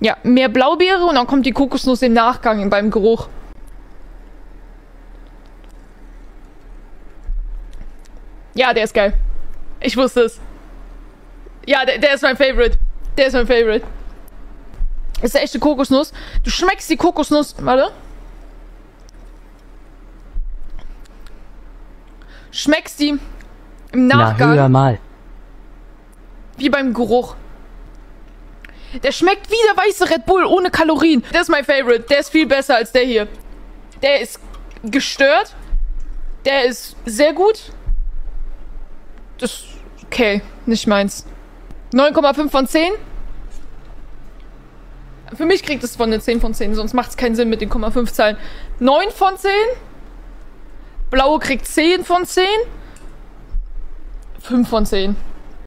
Ja, mehr Blaubeere und dann kommt die Kokosnuss im Nachgang beim Geruch. Ja, der ist geil. Ich wusste es. Ja, der, der ist mein Favorite. Der ist mein Favorite. Das ist eine echte Kokosnuss. Du schmeckst die Kokosnuss. Warte. Schmeckst die im Nachgang. Na, hör mal. Wie beim Geruch. Der schmeckt wie der weiße Red Bull ohne Kalorien. Der ist mein Favorite. Der ist viel besser als der hier. Der ist gestört. Der ist sehr gut. Das ist okay. Nicht meins. 9,5 von 10. Für mich kriegt es von eine 10 von 10, sonst macht es keinen Sinn mit den 0,5 Zahlen. 9 von 10. Blaue kriegt 10 von 10. 5 von 10.